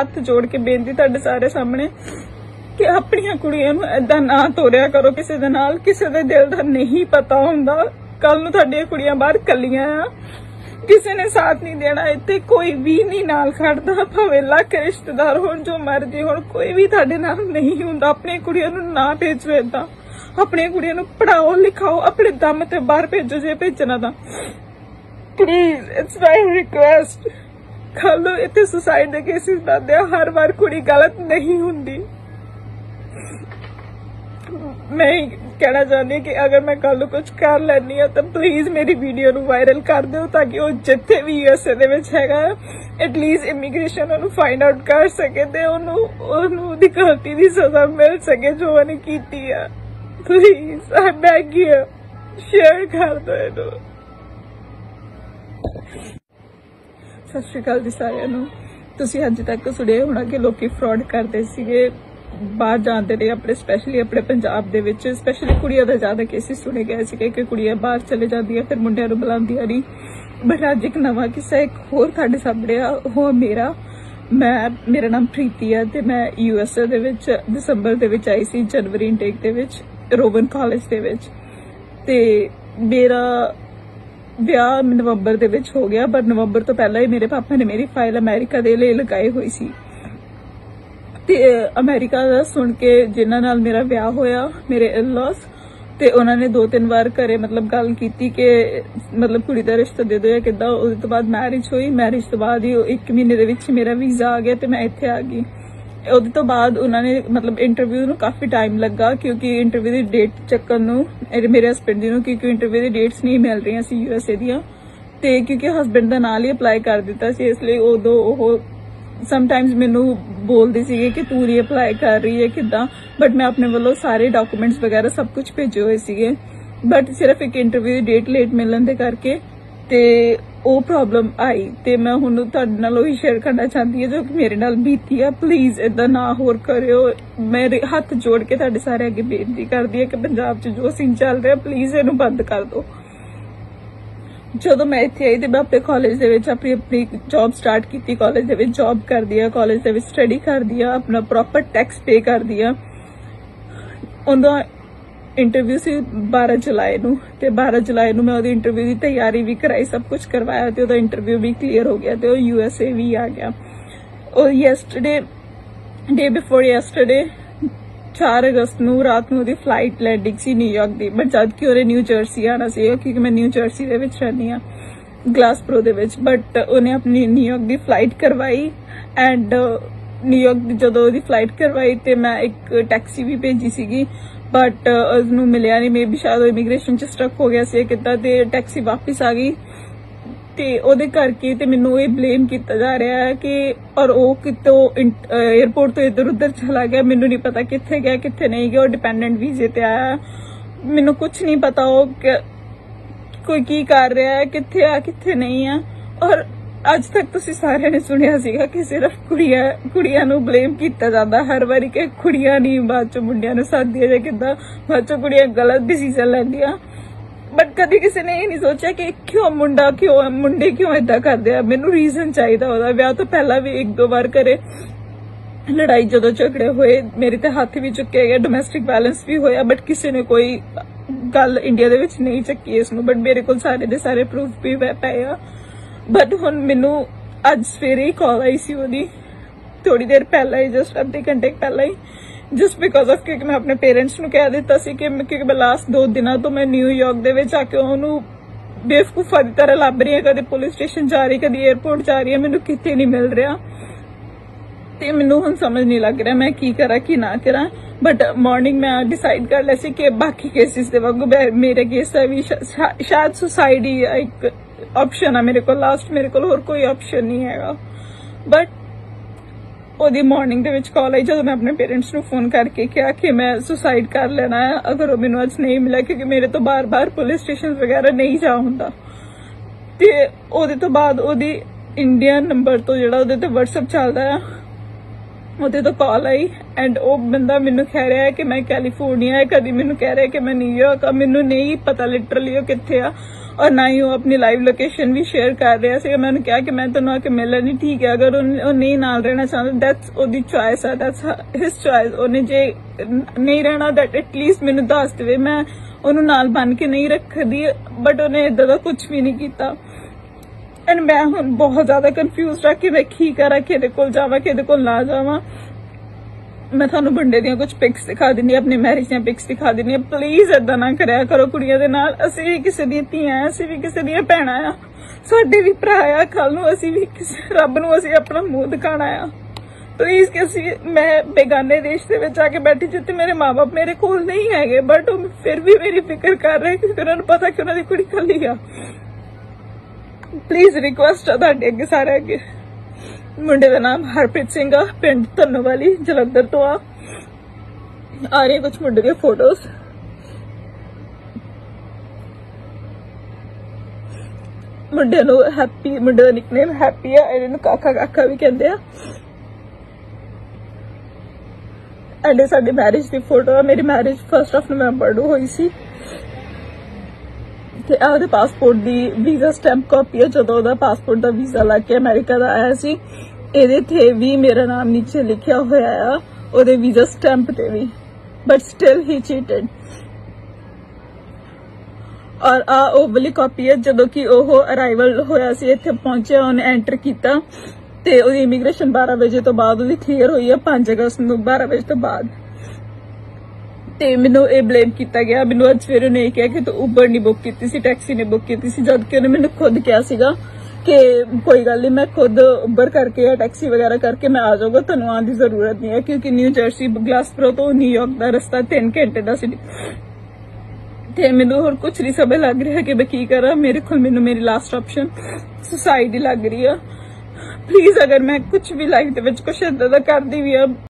ਹੱਥ ਜੋੜ ਕੇ ਬੇਨਤੀ ਤੁਹਾਡੇ ਸਾਰੇ ਸਾਹਮਣੇ ਕਿ ਆਪਣੀਆਂ ਕੁੜੀਆਂ ਨੂੰ ਐਦਾਂ ਨਾ ਤੋਰਿਆ ਕਰੋ ਕਿਸੇ ਦੇ ਨਾਲ। ਕਿਸੇ ਦੇ ਦਿਲ ਦਾ ਨਹੀਂ ਪਤਾ ਹੁੰਦਾ। ਕੱਲ ਨੂੰ ਤੁਹਾਡੀਆਂ ਕੁੜੀਆਂ ਬਾਹਰ ਕੱਲੀਆਂ ਆ। ਕਿਸੇ ਨੇ ਸਾਥ ਨਹੀਂ ਦੇਣਾ। ਇੱਥੇ ਕੋਈ ਵੀ ਨਹੀਂ ਨਾਲ ਖੜਦਾ। ਭਾਵੇਂ ਲੱਖ ਰਿਸ਼ਤੇਦਾਰ ਹੋਣ, ਜੋ ਮਰਜ਼ੀ ਹੋਣ, ਕੋਈ ਵੀ ਤੁਹਾਡੇ ਨਾਲ ਨਹੀਂ ਹੁੰਦਾ। ਆਪਣੀਆਂ ਕੁੜੀਆਂ ਨੂੰ ਨਾ ਭੇਜੋ ਏਦਾਂ। ਆਪਣੀਆਂ ਕੁੜੀਆਂ ਨੂੰ ਪੜਾਓ ਲਿਖਾਓ, ਆਪਣੇ ਦਮ ਤੇ ਬਾਹਰ ਭੇਜੋ, ਜੇ ਭੇਜਣਾ ਤਾਂ। ਪਲੀਜ਼ ਇਟਸ ਮਾਈ ਰਿਕੁਐਸਟ ਕੱਲ੍ਹ ਨੂੰ ਇੱਥੇ ਸੁਸਾਈਡ ਦੇ ਕੇਸਿਸ ਬਣਦੇ ਆ ਹਰ ਵਾਰ ਕੁੜੀ ਗਲਤ ਨਹੀਂ ਹੁੰਦੀ ਮੈਂ ਕਹਿਣਾ ਚਾਹੁੰਦੀ ਕਿ ਅਗਰ ਮੈਂ ਕੱਲ ਨੂੰ ਕੁਝ ਕਰ ਲੈਣੀ ਆ ਤਾਂ ਪਲੀਜ਼ ਮੇਰੀ ਵੀਡੀਓ ਨੂੰ ਵਾਇਰਲ ਕਰ ਦਿਓ ਤਾਂ ਕਿ ਉਹ ਜਿੱਥੇ ਵੀ ਯੂਐਸਏ ਦੇ ਵਿੱਚ ਹੈਗਾ ਐਟਲੀਸਟ ਇਮੀਗ੍ਰੇਸ਼ਨ ਉਹਨੂੰ ਫਾਈਂਡ ਆਊਟ ਕਰ ਸਕੇ ਤੇ ਉਹਨੂੰ ਉਹਨੂੰ ਉਹਦੀ ਗਲਤੀ ਦੀ ਸਜ਼ਾ ਮਿਲ ਸਕੇ ਜੋ ਉਹਨੇ ਕੀਤੀ ਆ please I beg you share ਕਰ ਦਿਓ ਇਹਨੂੰ ਸਤਿ ਸ਼੍ਰੀ ਅਕਾਲ ਜੀ ਸਾਰਿਆਂ ਨੂੰ। ਤੁਸੀਂ ਅੱਜ ਤੱਕ ਸੁਣਿਆ ਹੋਣਾ ਕਿ ਲੋਕੀ ਫਰਾਡ ਕਰਦੇ ਸੀਗੇ। ਬਾਹਰ ਜਾਂਦੇ ਨੇ ਆਪਣੇ ਸਪੈਸ਼ਲੀ ਆਪਣੇ ਪੰਜਾਬ ਦੇ ਵਿੱਚ ਸਪੈਸ਼ਲੀ ਕੁੜੀਆਂ ਦਾ ਜ਼ਿਆਦਾ ਕੇਸਿਸ ਸੁਣੇ ਗਏ ਸੀਗੇ ਕਿ ਕੁੜੀਆਂ ਬਾਹਰ ਚਲੇ ਜਾਂਦੀਆਂ, ਫਿਰ ਮੁੰਡਿਆਂ ਨੂੰ ਬੁਲਾਉਂਦੀਆਂ ਨਹੀਂ ਬਟ ਅੱਜ ਇੱਕ ਨਵਾਂ ਕਿੱਸਾ, ਇੱਕ ਹੋਰ ਤੁਹਾਡੇ ਸਾਹਮਣੇ ਆ। ਉਹ ਮੇਰਾ, ਮੈਂ, ਮੇਰਾ ਨਾਮ ਪ੍ਰੀਤੀ ਹੈ ਤੇ ਮੈਂ ਯੂਐਸਏ ਦੇ ਵਿੱਚ, ਦਸੰਬਰ ਦੇ ਵਿੱਚ ਆਈ ਸੀ, ਜਨਵਰੀ ਇਨਟੇਕ ਦੇ ਵਿੱਚ, ਰੋਵਨ ਕਾਲਜ ਦੇ ਵਿੱਚ। ਤੇ ਮੇਰਾ ਵਿਆਹ ਨਵੰਬਰ ਦੇ ਵਿੱਚ ਹੋ ਗਿਆ, ਪਰ ਨਵੰਬਰ ਤੋਂ ਪਹਿਲਾਂ ਹੀ ਮੇਰੇ ਪਾਪਾ ਨੇ ਮੇਰੀ ਫਾਈਲ ਅਮਰੀਕਾ ਦੇ ਲਈ ਲਗਾਈ ਹੋਈ ਸੀ। ਤੇ ਅਮਰੀਕਾ ਦਾ ਸੁਣ ਕੇ ਜਿਨ੍ਹਾਂ ਨਾਲ ਮੇਰਾ ਵਿਆਹ ਹੋਇਆ, ਮੇਰੇ ਇਨ-ਲॉज ਤੇ ਉਹਨਾਂ ਨੇ ਦੋ ਤਿੰਨ ਵਾਰ ਘਰੇ ਮਤਲਬ ਗੱਲ ਕੀਤੀ ਕਿ, ਮਤਲਬ ਕੁੜੀ ਦਾ ਰਿਸ਼ਤਾ ਦੇ ਦਿਓ ਜਾਂ ਕਿੱਦਾਂ, ਉਹਦੇ ਤੋਂ ਬਾਅਦ ਮੈਰਿਜ ਹੋਈ ਮੈਰਿਜ ਤੋਂ ਬਾਅਦ ਹੀ 1 ਮਹੀਨੇ ਦੇ ਵਿੱਚ ਮੇਰਾ ਵੀਜ਼ਾ ਆ ਗਿਆ ਤੇ ਮੈਂ ਇੱਥੇ ਆ ਗਈ। ਉਹਦੇ ਤੋਂ ਬਾਅਦ ਉਹਨਾਂ ਨੇ ਮਤਲਬ ਇੰਟਰਵਿਊ ਨੂੰ ਕਾਫੀ ਟਾਈਮ ਲੱਗਾ ਕਿਉਂਕਿ ਇੰਟਰਵਿਊ ਦੀ ਡੇਟ ਚੱਕਣ ਨੂੰ ਮੇਰੇ ਹਸਬੰਡ ਜੀ ਨੂੰ, ਕਿਉਂਕਿ ਇੰਟਰਵਿਊ ਦੀ ਡੇਟਸ ਨਹੀਂ ਮਿਲ ਰਹੀਆਂ ਸੀ ਯੂਐਸਏ ਦੀਆਂ। ਤੇ ਕਿਉਂਕਿ ਹਸਬੰਡ ਦਾ ਨਾਲ ਹੀ ਅਪਲਾਈ ਕਰ ਦਿੱਤਾ ਸੀ, ਇਸ ਲਈ ਉਦੋਂ ਉਹ ਸਮਟਾਈਮਸ ਮੈਨੂੰ ਬੋਲਦੇ ਸੀਗੇ ਕਿ ਤੂੰ ਰੀ ਅਪਲਾਈ ਕਰ ਰਹੀ ਹੈ ਕਿਦਾਂ ਬਟ ਮੈਂ ਆਪਣੇ ਵੱਲੋਂ ਸਾਰੇ ਡਾਕੂਮੈਂਟਸ ਵਗੈਰਾ ਸਭ ਕੁਝ ਭੇਜੇ ਹੋਏ ਸੀਗੇ। ਬਟ ਸਿਰਫ ਇੱਕ ਇੰਟਰਵਿਊ ਦੀ ਡੇਟ ਲੇਟ ਮਿਲਣ ਦੇ ਕਰਕੇ ਤੇ ਉਹ ਪ੍ਰੋਬਲਮ ਆਈ ਤੇ ਮੈਂ ਹੁਣ ਤੁਹਾਡੇ ਨਾਲ ਉਹੀ ਸ਼ੇਅਰ ਕਰਨਾ ਚਾਹੁੰਦੀ ਹਾਂ ਜੋ ਕਿ ਮੇਰੇ ਨਾਲ ਬੀਤੀ ਆ। ਪਲੀਜ਼ ਇਦਾਂ ਨਾ ਹੋਰ ਕਰਿਓ। ਮੈਂ ਹੱਥ ਜੋੜ ਕੇ ਤੁਹਾਡੇ ਸਾਰੇ ਅੱਗੇ ਬੇਨਤੀ ਕਰਦੀ ਹਾਂ ਕਿ ਪੰਜਾਬ 'ਚ ਜੋ ਸੀਨ ਚੱਲ ਰਿਹਾ ਪਲੀਜ਼ ਇਹਨੂੰ ਬੰਦ ਕਰ ਦਿਓ। ਜਦੋਂ ਮੈਂ ਇੱਥੇ ਆਈ ਤੇ ਮੈਂ ਆਪਣੇ ਕਾਲਜ ਦੇ ਵਿੱਚ ਆਪਣੀ ਆਪਣੀ ਜੌਬ ਸਟਾਰਟ ਕੀਤੀ। ਕਾਲਜ ਦੇ ਵਿੱਚ ਜੌਬ ਕਰਦੀ ਆ ਕਾਲਜ ਦੇ ਵਿੱਚ ਸਟੱਡੀ ਕਰਦੀ ਆ ਆਪਣਾ ਪ੍ਰੋਪਰ ਟੈਕਸ ਪੇ ਕਰਦੀ ਆ ਉਹਦਾ ਇੰਟਰਵਿਊ ਸੀ 12 ਜੁਲਾਈ ਨੂੰ ਤੇ 12 ਜੁਲਾਈ ਨੂੰ ਮੈਂ ਉਹਦੀ ਇੰਟਰਵਿਊ ਦੀ ਤਿਆਰੀ ਵੀ ਕਰਾਈ, ਸਭ ਕੁਝ ਕਰਵਾਇਆ ਤੇ ਉਹਦਾ ਇੰਟਰਵਿਊ ਵੀ ਕਲੀਅਰ ਹੋ ਗਿਆ ਤੇ ਉਹ ਯੂਐਸਏ ਵੀ ਆ ਗਿਆ। ਉਹ ਯੈਸਟਰਡੇ ਡੇ ਬਿਫੋਰ ਯੈਸਟਰਡੇ 4 ਅਗਸਤ ਨੂੰ ਰਾਤ ਨੂੰ ਉਹਦੀ ਫਲਾਈਟ ਲੈਂਡਿੰਗ ਸੀ ਨਿਊਯਾਰਕ ਦੀ। ਬਟ ਜਦ ਕਿ ਉਹਨੇ ਨਿਊ ਜਰਸੀ ਆਣਾ ਸੀ ਕਿਉਂਕਿ ਮੈਂ ਨਿਊ ਜਰਸੀ ਦੇ ਵਿੱਚ ਰਹਿੰਦੀ ਆ ਗਲਾਸਪਰੋ ਦੇ ਵਿੱਚ। ਬਟ ਉਹਨੇ ਆਪਣੀ ਨਿਊਯਾਰਕ ਦੀ ਫਲਾਈਟ ਕਰਵਾਈ ਐਂਡ ਨਿਊਯਾਰਕ ਦੀ ਜਦੋਂ ਉਹਦੀ ਫਲਾਈਟ ਕਰਵਾਈ ਤੇ ਮੈਂ ਇੱਕ ਟੈਕਸੀ ਵੀ ਭੇਜੀ ਸੀਗੀ ਬਟ ਉਸਨੂੰ ਮਿਲਿਆ ਨਹੀਂ ਮੇਬੀ ਸ਼ਾਇਦ ਉਹ ਇਮੀਗ੍ਰੇਸ਼ਨ ਚ ਸਟਕ ਹੋ ਗਿਆ ਸੀ ਕਿੱਦਾਂ ਤੇ ਟੈਕਸੀ ਵਾਪਸ ਆ ਗਈ। ਤੇ ਉਹਦੇ ਕਰਕੇ ਤੇ ਮੈਨੂੰ ਇਹ ਬਲੇਮ ਕੀਤਾ ਜਾ ਰਿਹਾ ਹੈ ਕਿ, ਔਰ ਉਹ ਕਿਤੋਂ 에어ਪੋਰਟ ਤੋਂ ਇੱਧਰ ਉਧਰ ਚਲਾ ਗਿਆ, ਮੈਨੂੰ ਨਹੀਂ ਪਤਾ ਕਿੱਥੇ ਗਿਆ, ਕਿੱਥੇ ਨਹੀਂ ਗਿਆ, ਉਹ ਡਿਪੈਂਡੈਂਟ ਵੀਜ਼ੇ ਤੇ ਆਇਆ। ਮੈਨੂੰ ਕੁਝ ਨਹੀਂ ਪਤਾ ਉਹ ਕੋਈ ਕੀ ਕਰ ਰਿਹਾ ਹੈ, ਕਿੱਥੇ ਆ, ਕਿੱਥੇ ਨਹੀਂ ਆ। ਔਰ ਅੱਜ ਤੱਕ ਤੁਸੀਂ ਸਾਰਿਆਂ ਨੇ ਸੁਣਿਆ ਸੀਗਾ ਕਿ ਸਿਰਫ ਕੁੜੀਆਂ ਕੁੜੀਆਂ ਨੂੰ ਬਲੇਮ ਕੀਤਾ ਜਾਂਦਾ। ਹਰ ਵਾਰੀ ਕਿ ਕੁੜੀਆਂ ਨਹੀਂ ਬਾਅਦ ਚ ਮੁੰਡਿਆਂ ਨੂੰ ਸਾਥ ਜਾਂ ਕਿੱਦਾਂ, ਬਾਅਦ ਚ ਕੁੜੀਆਂ ਗਲਤ ਡਿਸੀਜਨ ਲੈਂਦੀਆਂ। ਬਟ ਕਦੀ ਕਿਸੇ ਨੇ ਇਹ ਨਹੀਂ ਸੋਚਿਆ ਕਿ ਕਿਉਂ ਮੁੰਡਾ ਕਿਉਂ, ਮੁੰਡੇ ਕਿਉਂ ਇਦਾਂ ਕਰਦੇ ਆ? ਮੈਨੂੰ ਰੀਜ਼ਨ ਚਾਹੀਦਾ ਉਹਦਾ। ਵਿਆਹ ਤੋਂ ਪਹਿਲਾਂ ਵੀ ਇੱਕ ਦੋ ਵਾਰ ਕਰੇ। ਲੜਾਈ ਜਦੋਂ ਝਗੜੇ ਹੋਏ, ਮੇਰੇ ਤੇ ਹੱਥ ਵੀ ਚੁੱਕੇ ਗਏ ਡੋਮੈਸਟਿਕ ਵਾਇਲੈਂਸ ਵੀ ਹੋਇਆ ਬਟ ਕਿਸੇ ਨੇ ਕੋਈ ਗੱਲ ਇੰਡੀਆ ਦੇ ਵਿੱਚ ਨਹੀਂ ਚੱਕੀ ਇਸ ਨੂੰ। ਬਟ ਮੇਰੇ ਕੋਲ ਸਾਰੇ ਦੇ ਸਾਰੇ ਪ੍ਰੂਫ ਵੀ ਪਏ ਪਏ ਆ। ਬਟ ਹੁਣ ਮੈਨੂੰ ਅੱਜ ਸਵੇਰੇ ਹੀ ਕਾਲ ਆਈ ਸੀ ਉਹਦੀ। ਥੋੜੀ ਦੇਰ ਪਹਿਲਾਂ ਹੀ ਜਸਟ ਅੱਧੇ ਘੰਟੇ ਪਹਿਲਾਂ ਹੀ। ਜਸਟ ਬਿਕੋਜ ਆਫ ਕਿ ਮੈਂ ਆਪਣੇ ਪੇਰੈਂਟਸ ਨੂੰ ਕਹਿ ਦਿੱਤਾ ਸੀ ਕਿ ਕਿ ਮੈਂ ਲਾਸਟ ਦੋ ਦਿਨਾਂ ਤੋਂ ਮੈਂ ਨਿਊਯਾਰਕ ਦੇ ਵਿੱਚ ਆ ਕੇ ਉਹਨੂੰ ਬੇਵਕੂਫਾ ਦੀ ਤਰ੍ਹਾਂ ਲੱਭ ਰਹੀ ਹਾਂ। ਕਦੇ ਪੁਲਿਸ ਸਟੇਸ਼ਨ ਜਾ ਰਹੀ, ਕਦੇ 에어ਪੋਰਟ ਜਾ ਰਹੀ ਹਾਂ। ਮੈਨੂੰ ਕਿਤੇ ਨਹੀਂ ਮਿਲ ਰਿਹਾ। ਤੇ ਮੈਨੂੰ ਹੁਣ ਸਮਝ ਨਹੀਂ ਲੱਗ ਰਿਹਾ ਮੈਂ ਕੀ ਕਰਾਂ, ਕੀ ਨਾ ਕਰਾਂ। ਬਟ ਮਾਰਨਿੰਗ ਮੈਂ ਡਿਸਾਈਡ ਕਰ ਲਿਆ ਸੀ ਕਿ ਬਾਕੀ ਕੇਸਿਸ ਦੇ ਵਾਂਗੂ ਮੇਰੇ ਕੇਸ ਦਾ ਵੀ ਸ਼ਾਇਦ ਸੁਸਾਈਡ ਹੀ ਇੱਕ। ਆਪਸ਼ਨ ਆ। ਮੇਰੇ ਕੋਲ ਲਾਸਟ ਮੇਰੇ ਕੋਲ ਹੋਰ ਕੋਈ ਆਪਸ਼ਨ ਨਹੀਂ ਹੈਗਾ। ਬਟ ਉਹਦੀ ਮਾਰਨਿੰਗ ਦੇ ਵਿੱਚ ਕਾਲ ਆਈ ਜਦੋਂ ਮੈਂ ਆਪਣੇ ਪੇਰੈਂਟਸ ਨੂੰ ਫੋਨ ਕਰਕੇ ਕਿਹਾ ਕਿ ਮੈਂ ਸੁਸਾਈਡ ਕਰ ਲੈਣਾ ਹੈ ਅਗਰ ਉਹ ਮੈਨੂੰ ਅੱਜ ਨਹੀਂ ਮਿਲਿਆ ਕਿਉਂਕਿ ਮੇਰੇ ਤੋਂ ਬਾਰ-ਬਾਰ ਪੁਲਿਸ ਸਟੇਸ਼ਨ ਵਗੈਰਾ ਨਹੀਂ ਜਾ ਹੁੰਦਾ। ਤੇ ਉਹਦੇ ਤੋਂ ਬਾਅਦ ਉਹਦੀ ਇੰਡੀਅਨ ਨੰਬਰ ਤੋਂ ਜਿਹੜਾ ਉਹਦੇ ਤੇ WhatsApp ਚੱਲਦਾ ਆ ਉਹਦੇ ਤੋਂ ਕਾਲ ਆਈ ਐਂਡ ਉਹ ਬੰਦਾ ਮੈਨੂੰ ਕਹਿ ਰਿਹਾ ਹੈ ਕਿ ਮੈਂ ਕੈਲੀਫੋਰਨੀਆ ਹੈ, ਕਦੀ ਮੈਨੂੰ ਕਹਿ ਰਿਹਾ ਕਿ ਮੈਂ ਨਿਊਯਾਰਕ ਆ ਮੈਨੂੰ ਨਹੀਂ ਪਤਾ ਲਿਟਰਲੀ ਉਹ ਕਿੱਥੇ ਆ ਔਰ ਨਾ ਹੀ ਉਹ ਆਪਣੀ ਲਾਈਵ ਲੋਕੇਸ਼ਨ ਵੀ ਸ਼ੇਅਰ ਕਰ ਰਿਹਾ ਸੀ। ਮੈਂ ਉਹਨੂੰ ਕਿਹਾ ਕਿ ਮੈਂ ਤੁਹਾਨੂੰ ਆ ਕੇ ਮਿਲਣ ਨਹੀਂ ਠੀਕ ਹੈ, ਅਗਰ ਉਹ ਨਹੀਂ ਨਾਲ ਰਹਿਣਾ ਚਾਹੁੰਦਾ ਦੈਟਸ ਉਹਦੀ ਚੁਆਇਸ ਆ ਦੈਟਸ ਹਿਸ ਚੁਆਇਸ ਉਹਨੇ ਜੇ ਨਹੀਂ ਰਹਿਣਾ ਦੈਟ ਐਟਲੀਸਟ ਮੈਨੂੰ ਦੱਸ ਦੇਵੇ। ਮੈਂ ਉਹਨੂੰ ਨਾਲ ਬਣ ਕੇ ਨਹੀਂ ਰੱਖਦੀ ਬਟ ਉਹਨੇ ਇਦਾਂ ਦਾ ਕੁਝ ਵੀ ਨਹੀਂ ਕੀਤਾ। ਐਂਡ ਮੈਂ ਹੁਣ ਬਹੁਤ ਜ਼ਿਆਦਾ ਕਨਫਿਊਜ਼ਡ ਆ ਕਿ ਮੈਂ ਕੀ ਕਰਾਂ, ਕਿਹਦੇ ਕੋਲ ਜਾਵਾਂ, ਕਿਹਦੇ ਕੋਲ ਨਾ ਜਾਵਾਂ। ਮੈਂ ਤੁਹਾਨੂੰ ਬੰਦੇ ਦੀਆਂ ਕੁਝ ਪਿਕਸ ਦਿਖਾ ਦਿੰਦੀ ਹਾਂ, ਆਪਣੀ ਮੈਰਿਜ ਦੀਆਂ ਪਿਕਸ ਦਿਖਾ ਦਿੰਦੀ ਹਾਂ। ਪਲੀਜ਼ ਏਦਾਂ ਨਾ ਕਰਿਆ ਕਰੋ ਕੁੜੀਆਂ ਦੇ ਨਾਲ। ਅਸੀਂ ਵੀ ਕਿਸੇ ਦੀਆਂ ਧੀਆਂ ਆ, ਅਸੀਂ ਵੀ ਕਿਸੇ ਦੀਆਂ ਭੈਣਾਂ ਆ। ਸਾਡੇ ਵੀ ਭਰਾ ਆ ਕੱਲ ਨੂੰ ਅਸੀਂ ਵੀ ਕਿਸੇ ਰੱਬ ਨੂੰ ਅਸੀਂ ਆਪਣਾ ਮੂੰਹ ਦਿਖਾਣਾ ਆ। ਪਲੀਜ਼ ਕਿਸੇ ਮੈਂ ਬੇਗਾਨੇ ਦੇਸ਼ ਦੇ ਵਿੱਚ ਆ ਕੇ ਬੈਠੀ ਜਿੱਥੇ ਮੇਰੇ ਮਾਪੇ ਮੇਰੇ ਕੋਲ ਨਹੀਂ ਹੈਗੇ ਬਟ ਉਹ ਫਿਰ ਵੀ ਮੇਰੀ ਫਿਕਰ ਕਰ ਰਹੇ ਕਿਉਂਕਿ ਉਹਨਾਂ ਨੂੰ ਪਤਾ ਕਿ ਉਹਨਾਂ ਦੀ ਕੁੜੀ ਕੱਲੀ ਆ। ਪਲੀਜ਼ ਰਿਕੁਐਸਟ ਆ ਤੁਹਾਡੇ ਅੱਗੇ ਸਾਰੇ ਅੱਗੇ। ਮੁੰਡੇ ਦਾ ਨਾਮ ਹਰਪ੍ਰੀਤ ਸਿੰਘ ਆ, ਪਿੰਡ ਧੰਨੋਵਾਲੀ, ਜਲੰਧਰ ਤੋਂ ਆ। ਆ ਰਹੇ ਕੁਝ ਮੁੰਡੇ ਦੀਆਂ ਫੋਟੋਜ਼ ਮੁੰਡੇ ਨੂੰ ਹੈਪੀ ਮੁੰਡੇ ਦਾ ਨਿਕਨੇਮ ਹੈਪੀ ਆ ਇਹਨਾਂ ਨੂੰ ਕਾਕਾ ਕਾਕਾ ਵੀ ਕਹਿੰਦੇ ਆ। ਐਂਡ ਇਹ ਸਾਡੀ ਮੈਰਿਜ ਦੀ ਫੋਟੋ ਆ, ਮੇਰੀ ਮੈਰਿਜ 1st ਆਫ ਨਵੰਬਰ ਨੂੰ ਹੋਈ ਸੀ। ਤੇ ਆ ਉਹਦੇ ਪਾਸਪੋਰਟ ਦੀ ਵੀਜ਼ਾ ਸਟੈਂਪ ਕਾਪੀ ਹੈ ਜਦੋਂ ਉਹਦਾ ਪਾਸਪੋਰਟ ਦਾ ਵੀਜ਼ਾ ਲਾ ਕੇ ਅਮਰੀਕਾ ਦਾ ਆਇਆ ਸੀ, ਇਹਦੇ ਤੇ ਵੀ ਮੇਰਾ ਨਾਮ ਨੀਚੇ ਲਿਖਿਆ ਹੋਇਆ ਆ, ਉਹਦੇ ਵੀਜ਼ਾ ਸਟੈਂਪ ਤੇ ਵੀ ਬਟ ਸਟਿਲ ਹੀ ਚੀਟਡ ਔਰ ਆ ਉਹ ਵਾਲੀ ਕਾਪੀ ਹੈ ਜਦੋਂ ਕਿ ਉਹ ਅਰਾਈਵਲ ਹੋਇਆ ਸੀ, ਇੱਥੇ ਪਹੁੰਚਿਆ, ਉਹਨੇ ਐਂਟਰ ਕੀਤਾ, ਤੇ ਉਹਦੀ ਇਮੀਗ੍ਰੇਸ਼ਨ 12 ਵਜੇ ਤੋਂ ਬਾਅਦ ਉਹਦੀ ਕਲੀਅਰ ਹੋਈ ਹੈ 5 ਅਗਸਤ ਨੂੰ 12 ਵਜੇ ਤੋਂ ਬਾਅਦ। ਤੇ ਮੈਨੂੰ ਇਹ ਬਲੇਮ ਕੀਤਾ ਗਿਆ। ਮੈਨੂੰ ਅੱਜ ਸਵੇਰੇ ਨੇ ਕਿਹਾ ਕਿ ਤੂੰ ਉਬਰ ਨਹੀਂ ਬੁੱਕ ਕੀਤੀ ਸੀ ਟੈਕਸੀ ਨੇ ਬੁੱਕ ਕੀਤੀ ਸੀ ਜਦ ਕਿ ਉਹਨੇ ਮੈਨੂੰ ਖੁਦ ਕਿਹਾ ਸੀਗਾ ਕਿ ਕੋਈ ਗੱਲ ਨਹੀਂ ਮੈਂ ਖੁਦ ਉਬਰ ਕਰਕੇ ਜਾਂ ਟੈਕਸੀ ਵਗੈਰਾ ਕਰਕੇ ਮੈਂ ਆ ਜਾਊਗਾ, ਤੁਹਾਨੂੰ ਆਉਣ ਦੀ ਜ਼ਰੂਰਤ ਨਹੀਂ ਹੈ, ਕਿਉਂਕਿ ਨਿਊ ਜਰਸੀ ਗਲਾਸਪਰੋ ਤੋਂ ਨਿਊਯਾਰਕ ਦਾ ਰਸਤਾ 3 ਘੰਟੇ ਦਾ ਸੀ। ਤੇ ਮੈਨੂੰ ਹੋਰ ਕੁਝ ਨਹੀਂ ਸਮਝ ਲੱਗ ਰਿਹਾ ਕਿ ਮੈਂ ਕੀ ਕਰਾਂ। ਮੇਰੇ ਕੋਲ ਮੈਨੂੰ ਮੇਰੀ ਲਾਸਟ ਆਪਸ਼ਨ ਸੁਸਾਇਡ ਲੱਗ ਰਹੀ ਆ। ਪਲੀਜ਼ ਅਗਰ ਮੈਂ ਕੁਝ ਵੀ ਲਾਈਫ ਦੇ ਵਿੱਚ ਕੁਝ ਇਦਾਂ ਦਾ ਕਰਦੀ ਵੀ ਆ